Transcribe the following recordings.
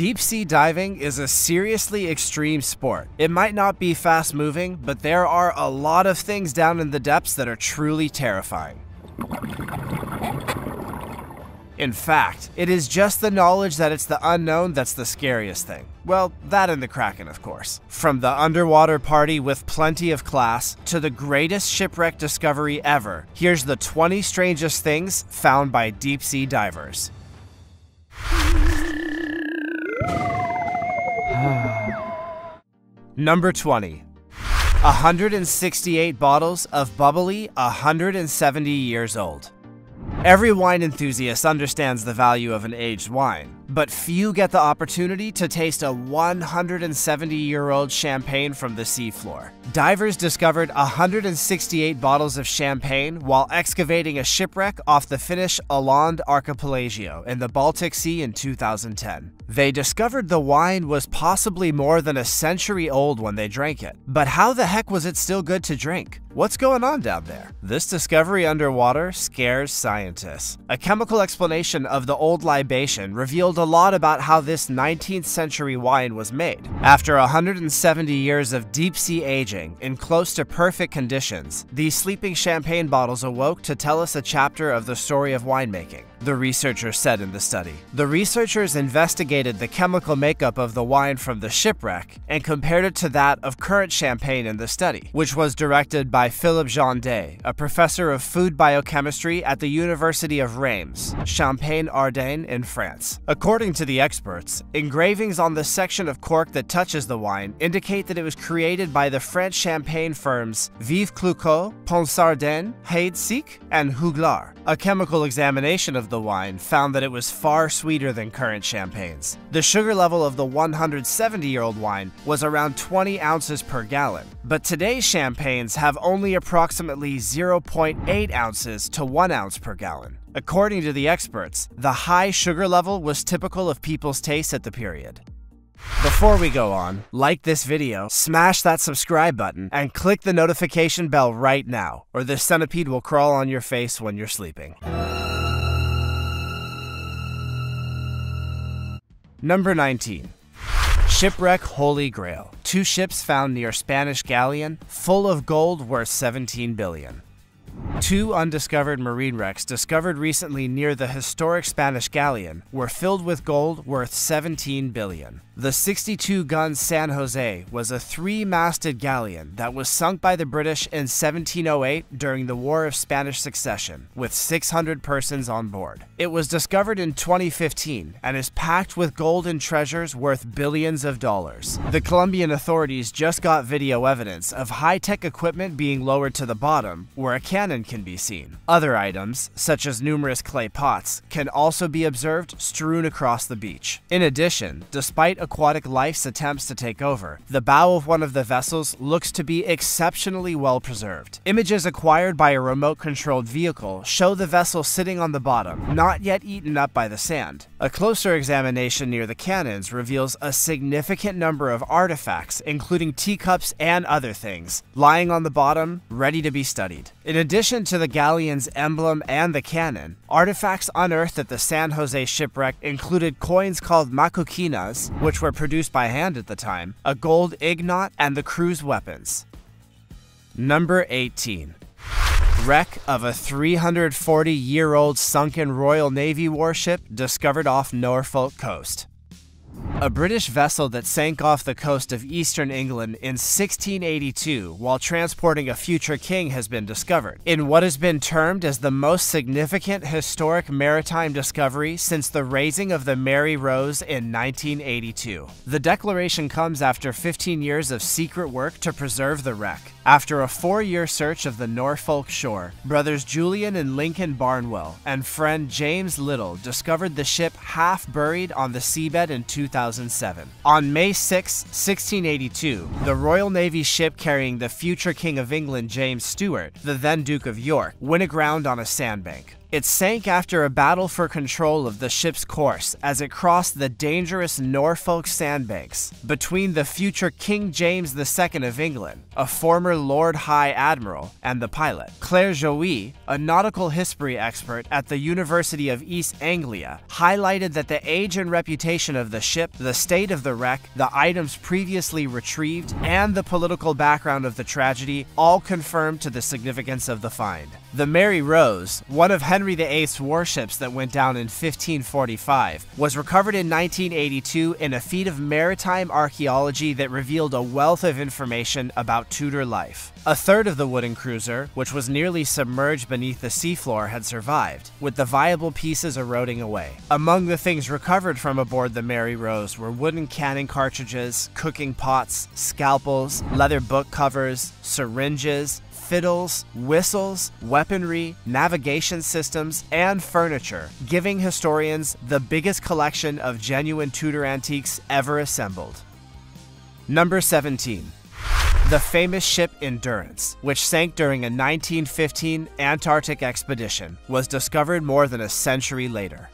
Deep sea diving is a seriously extreme sport. It might not be fast moving, but there are a lot of things down in the depths that are truly terrifying. In fact, it is just the knowledge that it's the unknown that's the scariest thing. Well, that and the Kraken, of course. From the underwater party with plenty of class to the greatest shipwreck discovery ever, here's the 20 strangest things found by deep sea divers. Number 20. 168 bottles of bubbly 170 years old. Every wine enthusiast understands the value of an aged wine, but few get the opportunity to taste a 170 year old champagne from the seafloor. Divers discovered 168 bottles of champagne while excavating a shipwreck off the Finnish Åland archipelago in the Baltic Sea in 2010. They discovered the wine was possibly more than a century old when they drank it. But how the heck was it still good to drink? What's going on down there? This discovery underwater scares scientists. A chemical explanation of the old libation revealed a lot about how this 19th century wine was made. After 170 years of deep sea aging in close to perfect conditions, these sleeping champagne bottles awoke to tell us a chapter of the story of winemaking the researchers said in the study. The researchers investigated the chemical makeup of the wine from the shipwreck and compared it to that of current champagne in the study, which was directed by Philip Jeandet, a professor of food biochemistry at the University of Reims, Champagne-Ardenne in France. According to the experts, engravings on the section of cork that touches the wine indicate that it was created by the French champagne firms Veuve Clicquot, Ponsardin, Heidsieck, and Huglar. A chemical examination of the wine found that it was far sweeter than current champagnes. The sugar level of the 170 year old wine was around 20 ounces per gallon, but today's champagnes have only approximately 0.8 ounces to 1 ounce per gallon. According to the experts, the high sugar level was typical of people's tastes at the period. Before we go on, like this video, smash that subscribe button, and click the notification bell right now, or the centipede will crawl on your face when you're sleeping. Number 19. Shipwreck Holy Grail. Two ships found near Spanish galleon, full of gold worth 17 billion. Two undiscovered marine wrecks discovered recently near the historic Spanish galleon were filled with gold worth 17 billion. The 62 gun San Jose was a three masted galleon that was sunk by the British in 1708 during the War of Spanish Succession, with 600 persons on board. It was discovered in 2015 and is packed with gold and treasures worth billions of dollars. The Colombian authorities just got video evidence of high tech equipment being lowered to the bottom, where a cannon can be seen. Other items, such as numerous clay pots, can also be observed strewn across the beach. In addition, despite aquatic life's attempts to take over, the bow of one of the vessels looks to be exceptionally well preserved. Images acquired by a remote controlled vehicle show the vessel sitting on the bottom, not yet eaten up by the sand. A closer examination near the cannons reveals a significant number of artifacts, including teacups and other things, lying on the bottom, ready to be studied. In addition to the galleon's emblem and the cannon, artifacts unearthed at the San Jose shipwreck included coins called macuquinas, which were produced by hand at the time, a gold ignot, and the crew's weapons. Number 18. Wreck of a 340 year old sunken Royal Navy warship discovered off Norfolk coast. A British vessel that sank off the coast of eastern England in 1682 while transporting a future king has been discovered, in what has been termed as the most significant historic maritime discovery since the raising of the Mary Rose in 1982. The declaration comes after 15 years of secret work to preserve the wreck. After a four year search of the Norfolk shore, brothers Julian and Lincoln Barnwell and friend James Little discovered the ship half buried on the seabed in 2007. On May 6, 1682, the Royal Navy ship carrying the future King of England James Stuart, the then Duke of York, went aground on a sandbank. It sank after a battle for control of the ship's course as it crossed the dangerous Norfolk sandbanks between the future King James II of England, a former Lord High Admiral, and the pilot. Claire Joly, a nautical history expert at the University of East Anglia, highlighted that the age and reputation of the ship, the state of the wreck, the items previously retrieved, and the political background of the tragedy all confirmed to the significance of the find. The Mary Rose, one of Henry VIII's warships that went down in 1545, was recovered in 1982 in a feat of maritime archaeology that revealed a wealth of information about Tudor life. A third of the wooden cruiser, which was nearly submerged beneath the seafloor, had survived, with the viable pieces eroding away. Among the things recovered from aboard the Mary Rose were wooden cannon cartridges, cooking pots, scalpels, leather book covers, syringes, fiddles, whistles, weaponry, navigation systems, and furniture, giving historians the biggest collection of genuine Tudor antiques ever assembled. Number 17. The famous ship Endurance, which sank during a 1915 Antarctic expedition, was discovered more than a century later.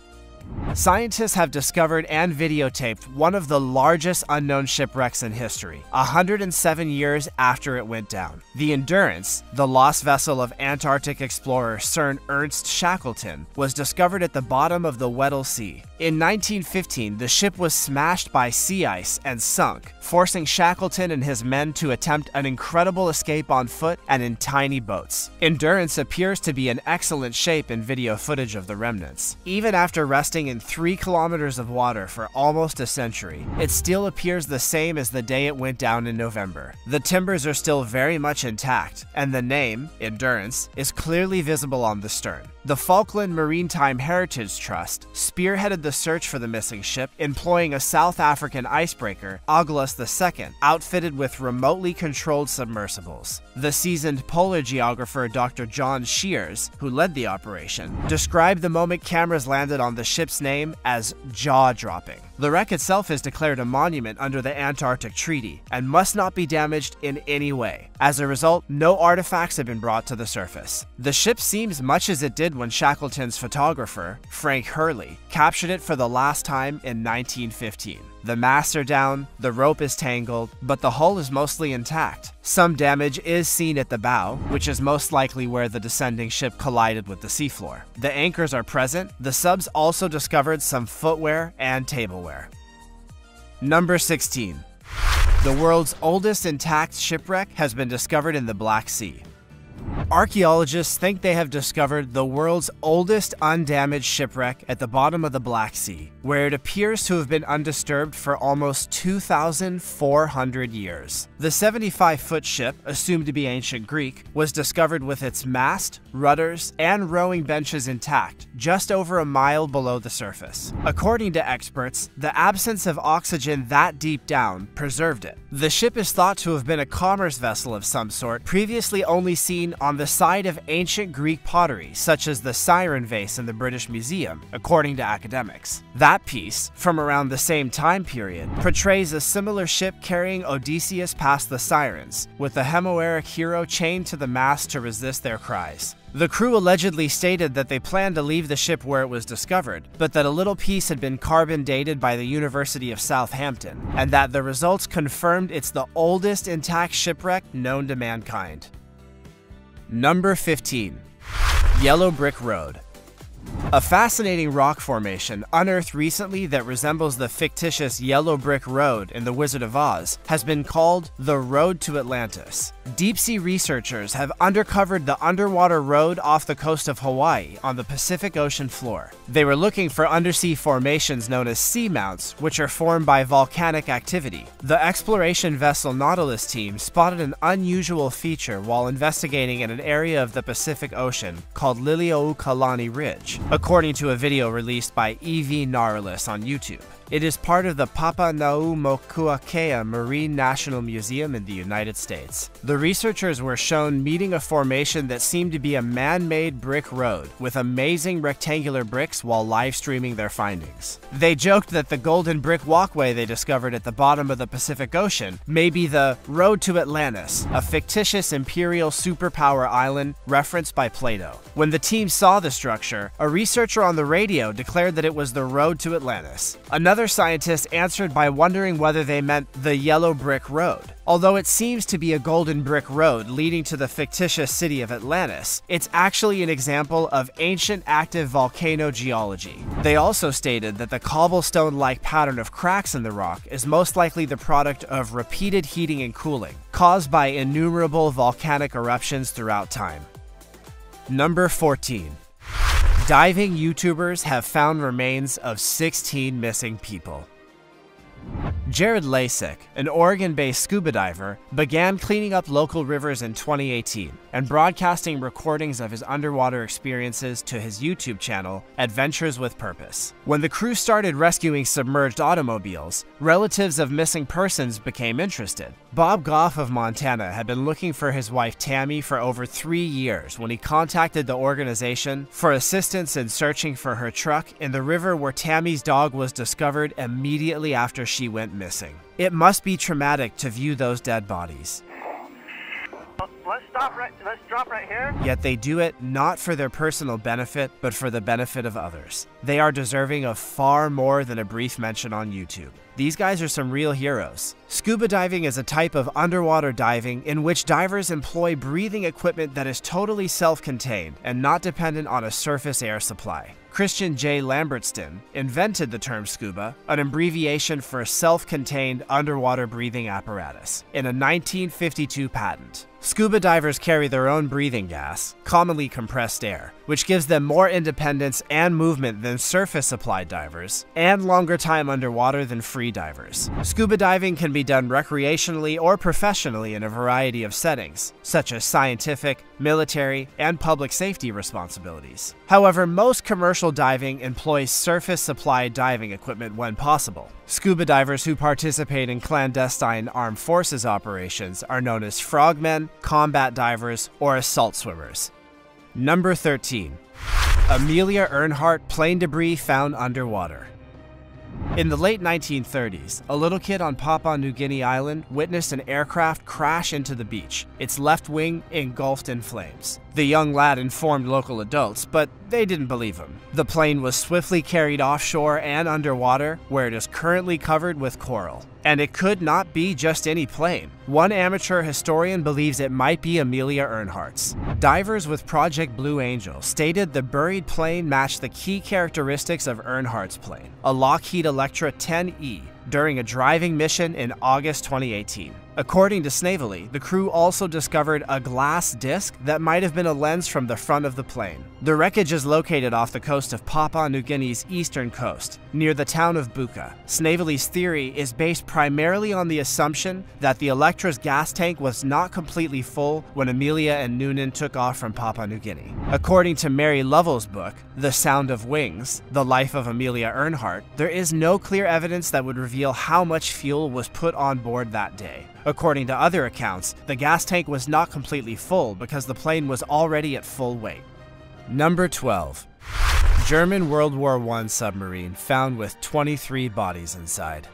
Scientists have discovered and videotaped one of the largest unknown shipwrecks in history, 107 years after it went down. The Endurance, the lost vessel of Antarctic explorer Sir Ernst Shackleton, was discovered at the bottom of the Weddell Sea. In 1915, the ship was smashed by sea ice and sunk, forcing Shackleton and his men to attempt an incredible escape on foot and in tiny boats. Endurance appears to be in excellent shape in video footage of the remnants. Even after resting in 3 kilometers of water for almost a century, it still appears the same as the day it went down in November. The timbers are still very much intact, and the name, Endurance, is clearly visible on the stern. The Falkland Maritime Heritage Trust spearheaded the search for the missing ship, employing a South African icebreaker, Agulhas II, outfitted with remotely controlled submersibles. The seasoned polar geographer Dr. John Shears, who led the operation, described the moment cameras landed on the ship's name as jaw-dropping. The wreck itself is declared a monument under the Antarctic Treaty and must not be damaged in any way. As a result, no artifacts have been brought to the surface. The ship seems much as it did when Shackleton's photographer, Frank Hurley, captured it for the last time in 1915. The masts are down, the rope is tangled, but the hull is mostly intact. Some damage is seen at the bow, which is most likely where the descending ship collided with the seafloor. The anchors are present. The subs also discovered some footwear and tableware. Number 16. The world's oldest intact shipwreck has been discovered in the Black Sea. Archaeologists think they have discovered the world's oldest undamaged shipwreck at the bottom of the Black Sea, where it appears to have been undisturbed for almost 2,400 years. The 75 foot ship, assumed to be ancient Greek, was discovered with its mast, rudders, and rowing benches intact, just over a mile below the surface. According to experts, the absence of oxygen that deep down preserved it. The ship is thought to have been a commerce vessel of some sort, previously only seen on the site of ancient Greek pottery, such as the Siren vase in the British Museum, according to academics. That piece, from around the same time period, portrays a similar ship carrying Odysseus past the Sirens, with the Homeric hero chained to the mast to resist their cries. The crew allegedly stated that they planned to leave the ship where it was discovered, but that a little piece had been carbon dated by the University of Southampton, and that the results confirmed it's the oldest intact shipwreck known to mankind. Number 15. Yellow Brick Road. A fascinating rock formation unearthed recently that resembles the fictitious Yellow Brick Road in The Wizard of Oz has been called the Road to Atlantis. Deep sea researchers have uncovered the underwater road off the coast of Hawaii on the Pacific Ocean floor. They were looking for undersea formations known as seamounts, which are formed by volcanic activity. The exploration vessel Nautilus team spotted an unusual feature while investigating in an area of the Pacific Ocean called Liliuokalani Ridge, according to a video released by EV Nautilus on YouTube. It is part of the Papahanaumokuakea Marine National Museum in the United States. The researchers were shown meeting a formation that seemed to be a man-made brick road with amazing rectangular bricks while live streaming their findings. They joked that the golden brick walkway they discovered at the bottom of the Pacific Ocean may be the Road to Atlantis, a fictitious imperial superpower island referenced by Plato. When the team saw the structure, a researcher on the radio declared that it was the road to Atlantis. Another scientist answered by wondering whether they meant the yellow brick road. Although it seems to be a golden brick road leading to the fictitious city of Atlantis, it's actually an example of ancient active volcano geology. They also stated that the cobblestone-like pattern of cracks in the rock is most likely the product of repeated heating and cooling, caused by innumerable volcanic eruptions throughout time. Number 14. Diving YouTubers have found remains of 16 missing people. Jared Leisek, an Oregon based scuba diver, began cleaning up local rivers in 2018 and broadcasting recordings of his underwater experiences to his YouTube channel, Adventures with Purpose. When the crew started rescuing submerged automobiles, relatives of missing persons became interested. Bob Goff of Montana had been looking for his wife Tammy for over three years when he contacted the organization for assistance in searching for her truck in the river where Tammy's dog was discovered immediately after she went missing. It must be traumatic to view those dead bodies. Stop right. Let's drop right here. Yet they do it not for their personal benefit, but for the benefit of others. They are deserving of far more than a brief mention on YouTube. These guys are some real heroes. Scuba diving is a type of underwater diving in which divers employ breathing equipment that is totally self contained and not dependent on a surface air supply. Christian J. Lambertsen invented the term scuba, an abbreviation for self contained underwater breathing apparatus, in a 1952 patent. Scuba divers carry their own breathing gas, commonly compressed air, which gives them more independence and movement than surface supplied divers, and longer time underwater than free divers. Scuba diving can be done recreationally or professionally in a variety of settings, such as scientific, military, and public safety responsibilities. However, most commercial diving employs surface supplied diving equipment when possible. Scuba divers who participate in clandestine armed forces operations are known as frogmen, combat divers, or assault swimmers. Number 13. Amelia Earhart plane debris found underwater. In the late 1930s, a little kid on Papua New Guinea Island witnessed an aircraft crash into the beach, its left wing engulfed in flames. The young lad informed local adults, but they didn't believe him. The plane was swiftly carried offshore and underwater, where it is currently covered with coral. And it could not be just any plane. One amateur historian believes it might be Amelia Earhart's. Divers with Project Blue Angel stated the buried plane matched the key characteristics of Earhart's plane, a Lockheed Electra 10E, during a driving mission in August 2018. According to Snavely, the crew also discovered a glass disc that might have been a lens from the front of the plane. The wreckage is located off the coast of Papua New Guinea's eastern coast, near the town of Buka. Snavely's theory is based primarily on the assumption that the Electra's gas tank was not completely full when Amelia and Noonan took off from Papua New Guinea. According to Mary Lovell's book, The Sound of Wings, The Life of Amelia Earhart, there is no clear evidence that would reveal how much fuel was put on board that day. According to other accounts, the gas tank was not completely full because the plane was already at full weight. Number 12. German World War I submarine found with 23 bodies inside.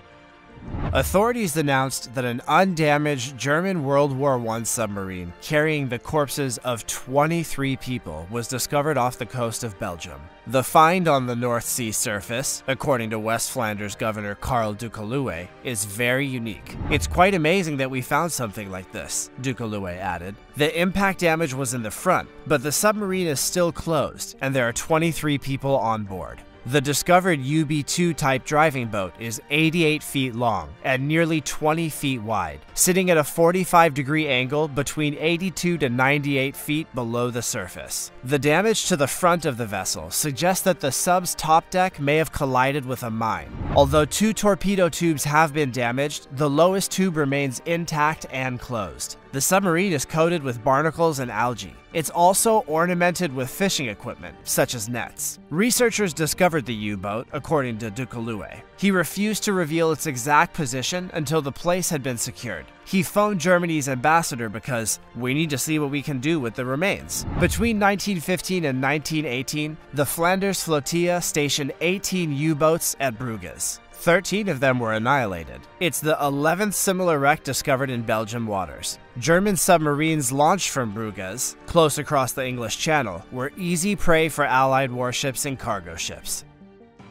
Authorities announced that an undamaged German World War I submarine carrying the corpses of 23 people was discovered off the coast of Belgium. The find on the North Sea surface, according to West Flanders Governor Carl Decaluwé, is very unique. It's quite amazing that we found something like this, Dukeluwe added. The impact damage was in the front, but the submarine is still closed, and there are 23 people on board. The discovered UB2 type driving boat is 88 feet long and nearly 20 feet wide, sitting at a 45 degree angle between 82 to 98 feet below the surface. The damage to the front of the vessel suggests that the sub's top deck may have collided with a mine. Although two torpedo tubes have been damaged, the lowest tube remains intact and closed. The submarine is coated with barnacles and algae. It's also ornamented with fishing equipment, such as nets. Researchers discovered the U boat, according to Decaluwé. He refused to reveal its exact position until the place had been secured. He phoned Germany's ambassador because we need to see what we can do with the remains. Between 1915 and 1918, the Flanders Flotilla stationed 18 U boats at Bruges. 13 of them were annihilated. It's the 11th similar wreck discovered in Belgian waters. German submarines launched from Bruges, close across the English Channel, were easy prey for Allied warships and cargo ships.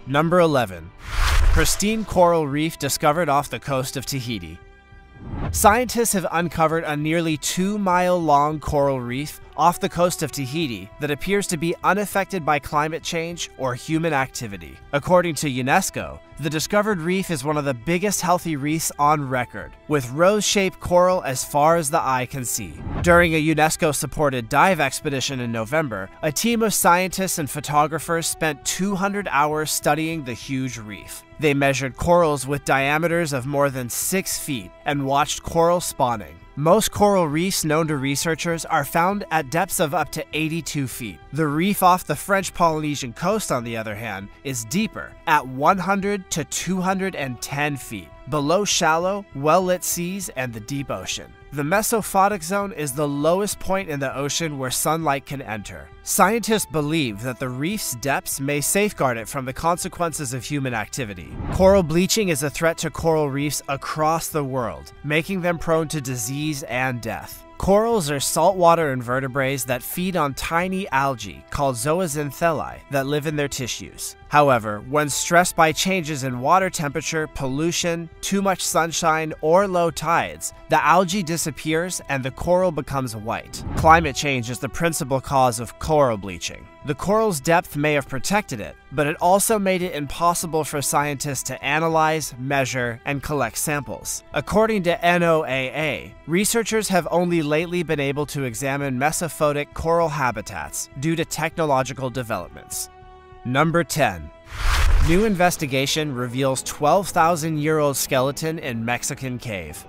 Number 11. Pristine coral reef discovered off the coast of Tahiti. Scientists have uncovered a nearly two mile long coral reef off the coast of Tahiti that appears to be unaffected by climate change or human activity. According to UNESCO, the discovered reef is one of the biggest healthy reefs on record, with rose shaped coral as far as the eye can see. During a UNESCO supported dive expedition in November, a team of scientists and photographers spent 200 hours studying the huge reef. They measured corals with diameters of more than 6 feet and watched coral spawning. Most coral reefs known to researchers are found at depths of up to 82 feet. The reef off the French Polynesian coast, on the other hand, is deeper, at 100 to 210 feet, below shallow, well lit seas and the deep ocean. The mesophotic zone is the lowest point in the ocean where sunlight can enter. Scientists believe that the reef's depths may safeguard it from the consequences of human activity. Coral bleaching is a threat to coral reefs across the world, making them prone to disease and death. Corals are saltwater invertebrates that feed on tiny algae called zooxanthellae that live in their tissues. However, when stressed by changes in water temperature, pollution, too much sunshine, or low tides, the algae disappears and the coral becomes white. Climate change is the principal cause of coral bleaching. The coral's depth may have protected it, but it also made it impossible for scientists to analyze, measure, and collect samples. According to NOAA, researchers have only lately been able to examine mesophotic coral habitats due to technological developments. Number 10. New investigation reveals 12,000 year old skeleton in Mexican cave.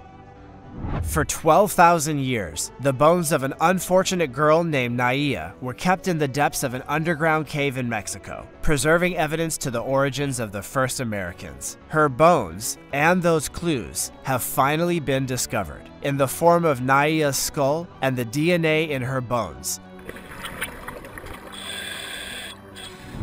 For 12,000 years, the bones of an unfortunate girl named Naia were kept in the depths of an underground cave in Mexico, preserving evidence to the origins of the first Americans. Her bones, and those clues, have finally been discovered in the form of Naia's skull and the DNA in her bones,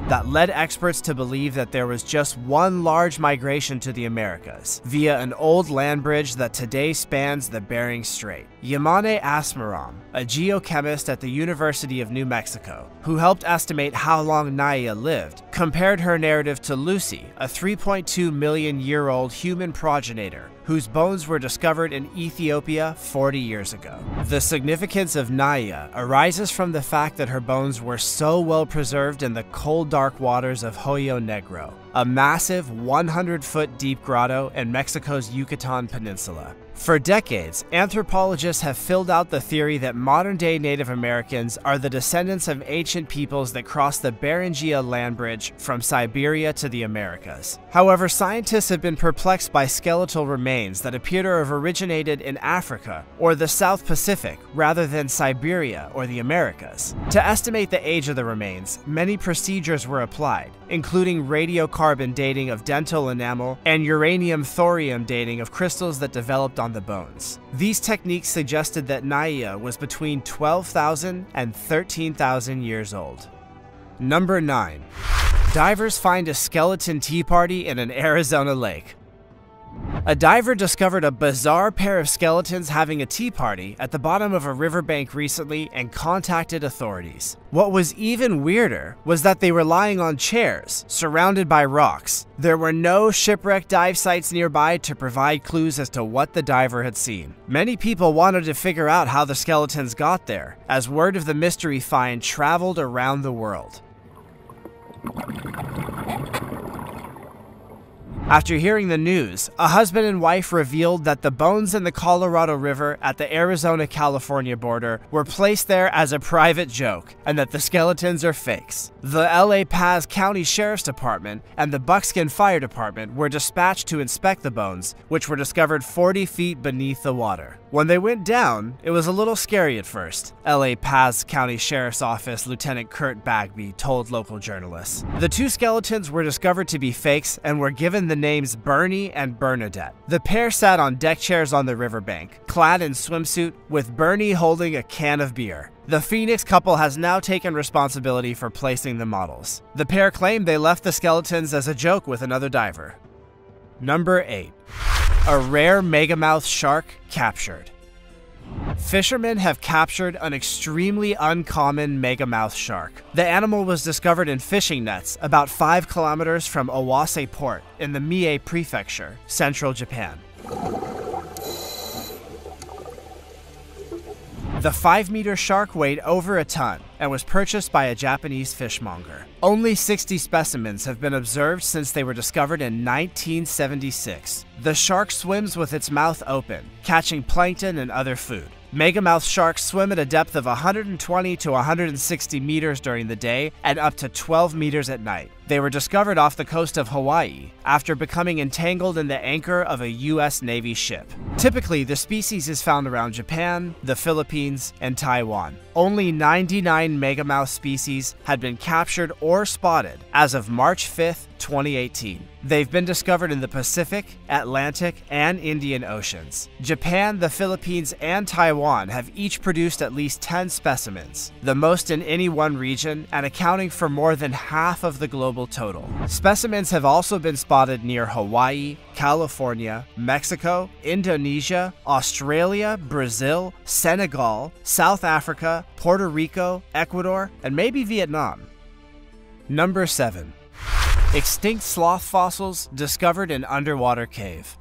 that led experts to believe that there was just one large migration to the Americas via an old land bridge that today spans the Bering Strait. Yemane Asmerom, a geochemist at the University of New Mexico, who helped estimate how long Naia lived, compared her narrative to Lucy, a 3.2 million year old human progenitor whose bones were discovered in Ethiopia 40 years ago. The significance of Naia arises from the fact that her bones were so well preserved in the cold, dark waters of Hoyo Negro, a massive 100 foot deep grotto in Mexico's Yucatan Peninsula. For decades, anthropologists have filled out the theory that modern day Native Americans are the descendants of ancient peoples that crossed the Beringia land bridge from Siberia to the Americas. However, scientists have been perplexed by skeletal remains that appear to have originated in Africa or the South Pacific rather than Siberia or the Americas. To estimate the age of the remains, many procedures were applied, including radiocarbon dating of dental enamel and uranium thorium dating of crystals that developed on the bones. These techniques suggested that Naia was between 12,000 and 13,000 years old. Number 9. Divers find a skeleton tea party in an Arizona lake. A diver discovered a bizarre pair of skeletons having a tea party at the bottom of a riverbank recently and contacted authorities. What was even weirder was that they were lying on chairs, surrounded by rocks. There were no shipwreck dive sites nearby to provide clues as to what the diver had seen. Many people wanted to figure out how the skeletons got there, as word of the mystery find traveled around the world. After hearing the news, a husband and wife revealed that the bones in the Colorado River at the Arizona California border were placed there as a private joke and that the skeletons are fakes. The LA Paz County Sheriff's Department and the Buckskin Fire Department were dispatched to inspect the bones, which were discovered 40 feet beneath the water. When they went down, it was a little scary at first, LA Paz County Sheriff's Office Lieutenant Kurt Bagby told local journalists. The two skeletons were discovered to be fakes and were given the names Bernie and Bernadette. The pair sat on deck chairs on the riverbank, clad in swimsuit, with Bernie holding a can of beer. The Phoenix couple has now taken responsibility for placing the models. The pair claim they left the skeletons as a joke with another diver. Number 8. A rare megamouth shark captured. Fishermen have captured an extremely uncommon megamouth shark. The animal was discovered in fishing nets about 5 kilometers from Owase Port in the Mie Prefecture, central Japan. The 5 meter shark weighed over a ton and was purchased by a Japanese fishmonger. Only 60 specimens have been observed since they were discovered in 1976. The shark swims with its mouth open, catching plankton and other food. Megamouth sharks swim at a depth of 120 to 160 meters during the day and up to 12 meters at night. They were discovered off the coast of Hawaii after becoming entangled in the anchor of a U.S. Navy ship. Typically, the species is found around Japan, the Philippines, and Taiwan. Only 99 megamouth species had been captured or spotted as of March 5th, 2018. They've been discovered in the Pacific, Atlantic, and Indian Oceans. Japan, the Philippines, and Taiwan have each produced at least 10 specimens, the most in any one region and accounting for more than half of the global total. Specimens have also been spotted near Hawaii, California, Mexico, Indonesia, Australia, Brazil, Senegal, South Africa, Puerto Rico, Ecuador, and maybe Vietnam. Number 7. Extinct sloth fossils discovered in underwater cave.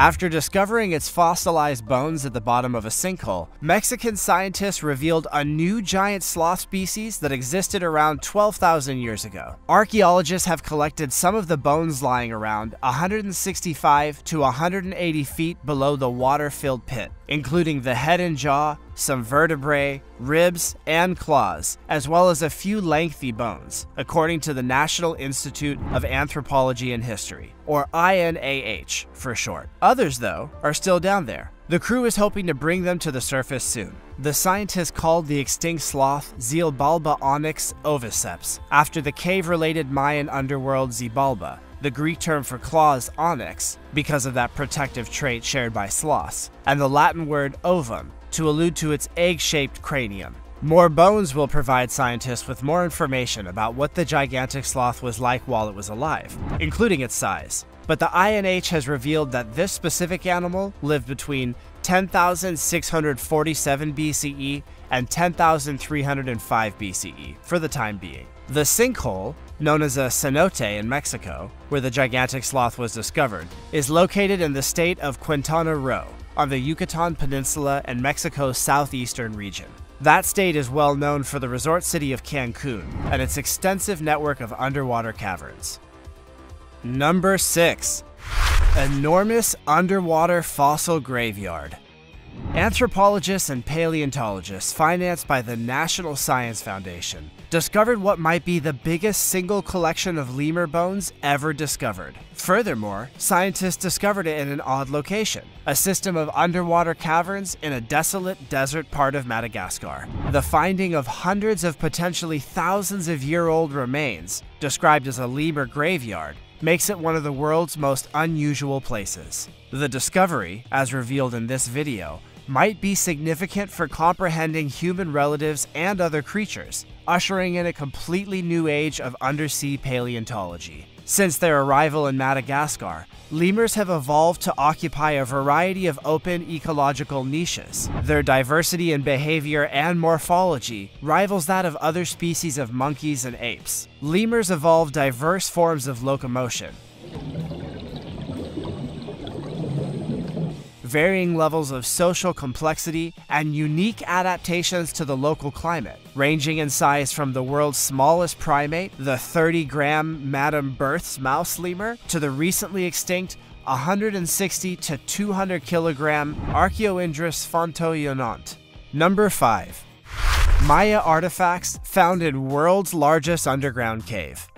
After discovering its fossilized bones at the bottom of a sinkhole, Mexican scientists revealed a new giant sloth species that existed around 12,000 years ago. Archaeologists have collected some of the bones lying around 165 to 180 feet below the water-filled pit, including the head and jaw, some vertebrae, ribs, and claws, as well as a few lengthy bones, according to the National Institute of Anthropology and History, or INAH for short. Others, though, are still down there. The crew is hoping to bring them to the surface soon. The scientists called the extinct sloth Xibalbaonyx oviceps, after the cave-related Mayan underworld Xibalba, the Greek term for claws onyx, because of that protective trait shared by sloths, and the Latin word ovum, to allude to its egg-shaped cranium. More bones will provide scientists with more information about what the gigantic sloth was like while it was alive, including its size. But the INH has revealed that this specific animal lived between 10,647 BCE and 10,305 BCE for the time being. The sinkhole, known as a cenote in Mexico, where the gigantic sloth was discovered, is located in the state of Quintana Roo on the Yucatan Peninsula and Mexico's southeastern region. That state is well known for the resort city of Cancun and its extensive network of underwater caverns. Number 6. Enormous Underwater Fossil Graveyard Anthropologists and paleontologists financed by the National Science Foundation discovered what might be the biggest single collection of lemur bones ever discovered. Furthermore, scientists discovered it in an odd location, a system of underwater caverns in a desolate desert part of Madagascar. The finding of hundreds of potentially thousands of year old remains, described as a lemur graveyard, makes it one of the world's most unusual places. The discovery, as revealed in this video, might be significant for comprehending human relatives and other creatures, ushering in a completely new age of undersea paleontology. Since their arrival in Madagascar, lemurs have evolved to occupy a variety of open ecological niches. Their diversity in behavior and morphology rivals that of other species of monkeys and apes. Lemurs evolved diverse forms of locomotion, varying levels of social complexity, and unique adaptations to the local climate, ranging in size from the world's smallest primate, the 30 gram Madame Berthe's mouse lemur, to the recently extinct 160 to 200 kilogram Archaeoindris fontoynontii. Number 5. Maya artifacts found in world's largest underground cave.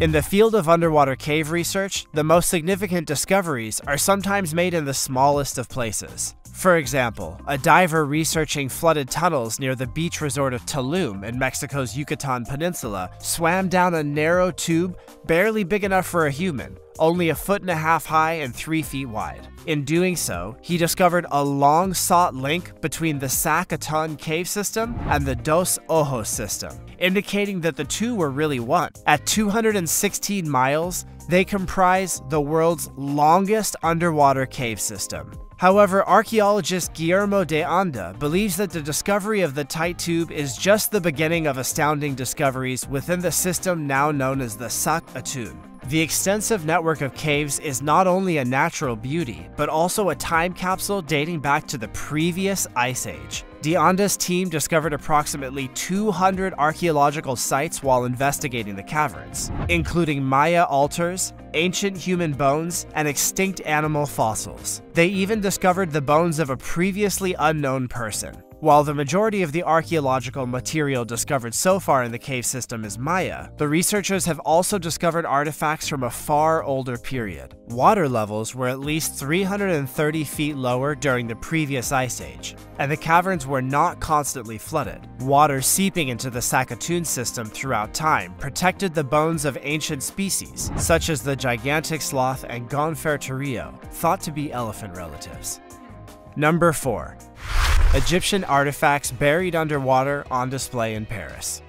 In the field of underwater cave research, the most significant discoveries are sometimes made in the smallest of places. For example, a diver researching flooded tunnels near the beach resort of Tulum in Mexico's Yucatan Peninsula swam down a narrow tube barely big enough for a human, only a foot and a half high and three feet wide. In doing so, he discovered a long sought link between the Sac Actun cave system and the Dos Ojos system, indicating that the two were really one. At 216 miles, they comprise the world's longest underwater cave system. However, archaeologist Guillermo de Anda believes that the discovery of the tight tube is just the beginning of astounding discoveries within the system now known as the Sac Actun. The extensive network of caves is not only a natural beauty, but also a time capsule dating back to the previous ice age. De Anda's team discovered approximately 200 archaeological sites while investigating the caverns, including Maya altars, ancient human bones, and extinct animal fossils. They even discovered the bones of a previously unknown person. While the majority of the archaeological material discovered so far in the cave system is Maya, the researchers have also discovered artifacts from a far older period. Water levels were at least 330 feet lower during the previous ice age, and the caverns were not constantly flooded. Water seeping into the Sac Actun system throughout time protected the bones of ancient species, such as the gigantic sloth and Gomphotherium, thought to be elephant relatives. Number 4. Egyptian artifacts buried underwater on display in Paris.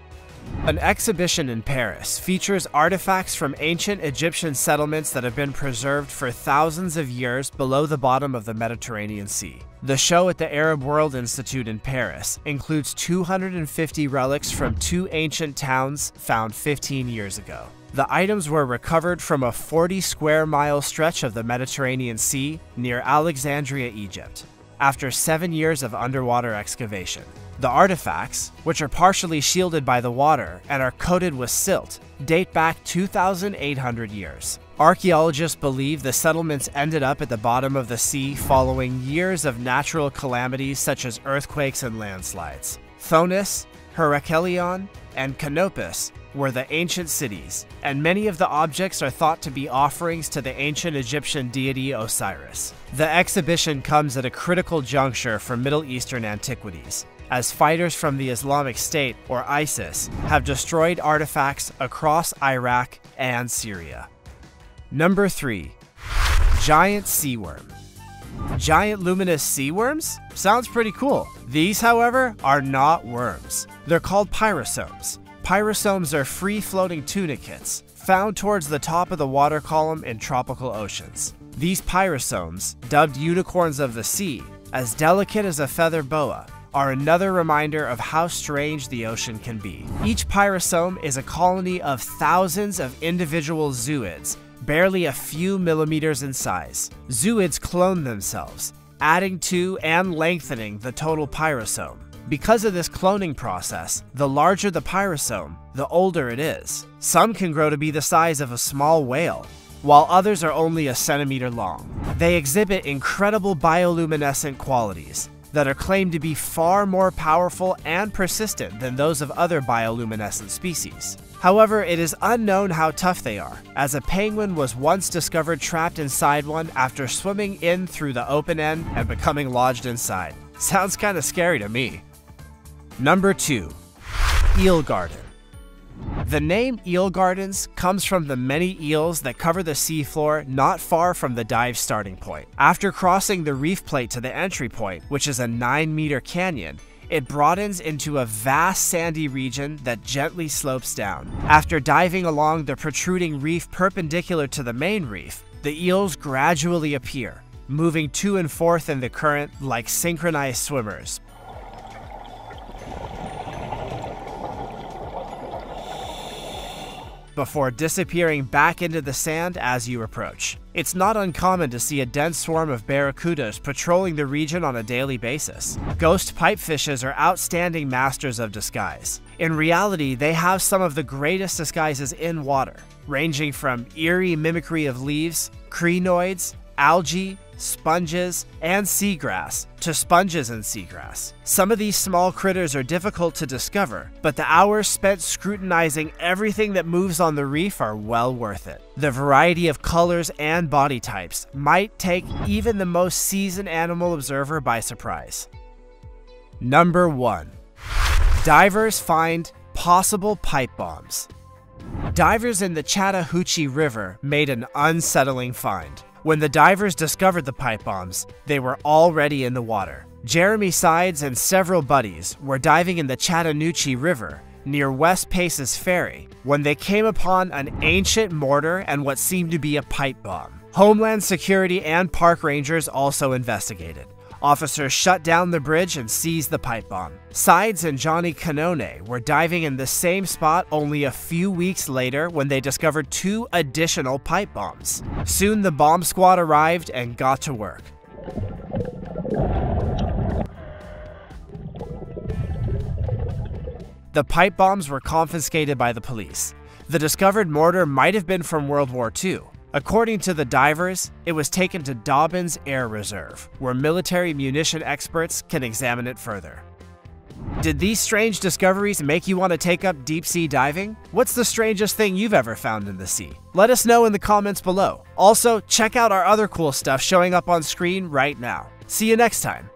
An exhibition in Paris features artifacts from ancient Egyptian settlements that have been preserved for thousands of years below the bottom of the Mediterranean Sea. The show at the Arab World Institute in Paris includes 250 relics from two ancient towns found 15 years ago. The items were recovered from a 40 square mile stretch of the Mediterranean Sea near Alexandria, Egypt after seven years of underwater excavation. The artifacts, which are partially shielded by the water and are coated with silt, date back 2,800 years. Archaeologists believe the settlements ended up at the bottom of the sea following years of natural calamities such as earthquakes and landslides. Thonis, Heraklion, and Canopus were the ancient cities, and many of the objects are thought to be offerings to the ancient Egyptian deity Osiris. The exhibition comes at a critical juncture for Middle Eastern antiquities, as fighters from the Islamic State, or ISIS, have destroyed artifacts across Iraq and Syria. Number 3. Giant Sea Worm Giant luminous sea worms? Sounds pretty cool. These, however, are not worms. They're called pyrosomes. Pyrosomes are free-floating tunicates, found towards the top of the water column in tropical oceans. These pyrosomes, dubbed unicorns of the sea, as delicate as a feather boa, are another reminder of how strange the ocean can be. Each pyrosome is a colony of thousands of individual zooids, barely a few millimeters in size. Zooids clone themselves, adding to and lengthening the total pyrosome. Because of this cloning process, the larger the pyrosome, the older it is. Some can grow to be the size of a small whale, while others are only a centimeter long. They exhibit incredible bioluminescent qualities that are claimed to be far more powerful and persistent than those of other bioluminescent species. However, it is unknown how tough they are, as a penguin was once discovered trapped inside one after swimming in through the open end and becoming lodged inside. Sounds kinda scary to me. Number 2. Eel Garden the name Eel Gardens comes from the many eels that cover the seafloor not far from the dive starting point. After crossing the reef plate to the entry point, which is a 9 meter canyon, it broadens into a vast sandy region that gently slopes down. After diving along the protruding reef perpendicular to the main reef, the eels gradually appear, moving to and forth in the current like synchronized swimmers, before disappearing back into the sand as you approach. It's not uncommon to see a dense swarm of barracudas patrolling the region on a daily basis. Ghost pipefishes are outstanding masters of disguise. In reality, they have some of the greatest disguises in water, ranging from eerie mimicry of leaves, crinoids, algae, sponges, and seagrass to sponges and seagrass. Some of these small critters are difficult to discover, but the hours spent scrutinizing everything that moves on the reef are well worth it. The variety of colors and body types might take even the most seasoned animal observer by surprise. Number 1. Divers find possible pipe bombs. Divers in the Chattahoochee River made an unsettling find. When the divers discovered the pipe bombs, they were already in the water. Jeremy Sides and several buddies were diving in the Chattahoochee River near West Paces Ferry when they came upon an ancient mortar and what seemed to be a pipe bomb. Homeland Security and park rangers also investigated. Officers shut down the bridge and seized the pipe bomb. Sides and Johnny Canone were diving in the same spot only a few weeks later when they discovered two additional pipe bombs. Soon the bomb squad arrived and got to work. The pipe bombs were confiscated by the police. The discovered mortar might have been from World War II. According to the divers, it was taken to Dobbins Air Reserve, where military munition experts can examine it further. Did these strange discoveries make you want to take up deep sea diving? What's the strangest thing you've ever found in the sea? Let us know in the comments below. Also, check out our other cool stuff showing up on screen right now. See you next time.